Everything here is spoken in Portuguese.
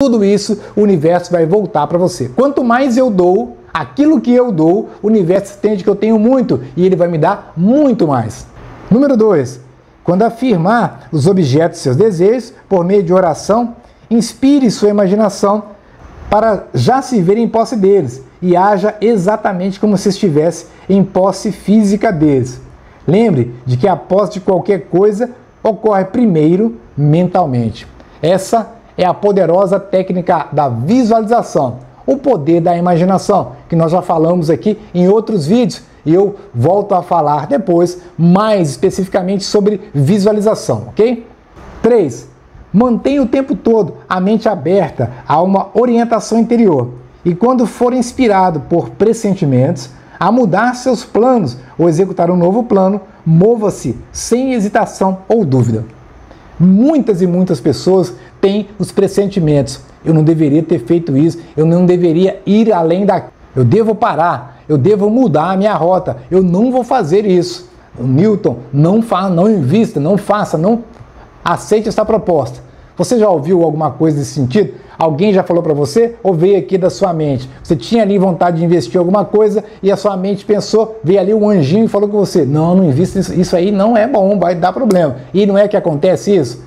tudo isso o universo vai voltar para você. Quanto mais eu dou, aquilo que eu dou, o universo entende que eu tenho muito e ele vai me dar muito mais. Número 2. Quando afirmar os objetos seus desejos por meio de oração, inspire sua imaginação para já se ver em posse deles e haja exatamente como se estivesse em posse física deles. Lembre de que a posse de qualquer coisa ocorre primeiro mentalmente. Essa é a poderosa técnica da visualização, o poder da imaginação, que nós já falamos aqui em outros vídeos e eu volto a falar depois mais especificamente sobre visualização, ok? 3. Mantenha o tempo todo a mente aberta a uma orientação interior e quando for inspirado por pressentimentos, a mudar seus planos ou executar um novo plano, mova-se sem hesitação ou dúvida. Muitas e muitas pessoas têm os pressentimentos. Eu não deveria ter feito isso, eu não deveria ir além da. Eu devo parar, eu devo mudar a minha rota, eu não vou fazer isso. Newton, não faça, não invista, não faça, não aceite essa proposta. Você já ouviu alguma coisa nesse sentido? Alguém já falou para você ou veio aqui da sua mente? Você tinha ali vontade de investir alguma coisa e a sua mente pensou, veio ali um anjinho e falou com você: não, não invista isso aí não é bom, vai dar problema. E não é que acontece isso?